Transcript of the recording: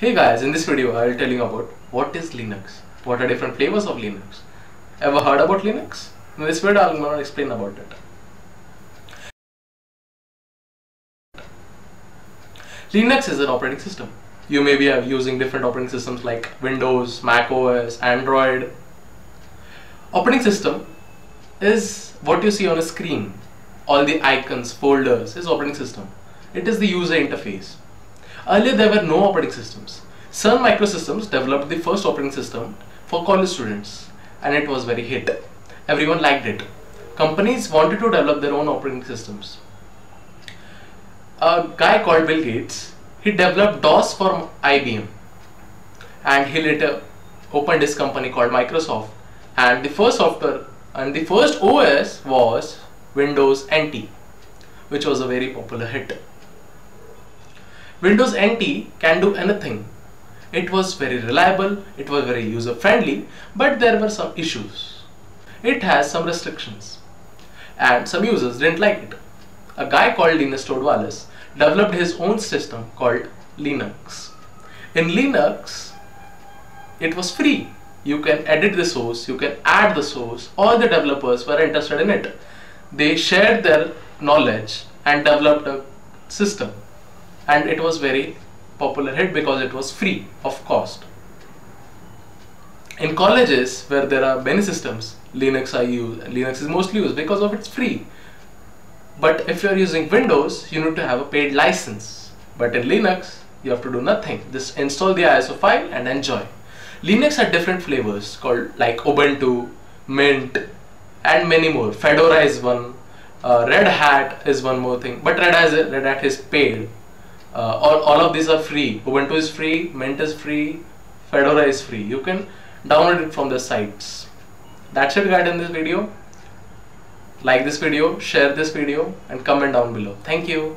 Hey guys, in this video I will tell you about what is Linux, what are different flavors of Linux. Ever heard about Linux? In this video I will explain about it. Linux is an operating system. You may be uh, using different operating systems like Windows, Mac OS, Android. Operating system is what you see on a screen. All the icons, folders is operating system. It is the user interface. Earlier there were no operating systems. Sun Microsystems developed the first operating system for college students and it was very hit. Everyone liked it. Companies wanted to develop their own operating systems. A guy called Bill Gates, he developed DOS for IBM and he later opened his company called Microsoft and the first software and the first OS was Windows NT which was a very popular hit. Windows NT can do anything. It was very reliable, it was very user friendly, but there were some issues. It has some restrictions and some users didn't like it. A guy called Linus Torvalds developed his own system called Linux. In Linux, it was free. You can edit the source, you can add the source. All the developers were interested in it. They shared their knowledge and developed a system and it was very popular hit because it was free of cost. In colleges where there are many systems, Linux are used, Linux is mostly used because of it's free. But if you are using Windows, you need to have a paid license. But in Linux, you have to do nothing. Just install the ISO file and enjoy. Linux had different flavors called like Ubuntu, Mint, and many more. Fedora is one. Uh, Red Hat is one more thing. But Red Hat is, Red Hat is paid. Uh, all, all of these are free. Ubuntu is free, Mint is free, Fedora is free. You can download it from the sites. That's it guys in this video. Like this video, share this video and comment down below. Thank you.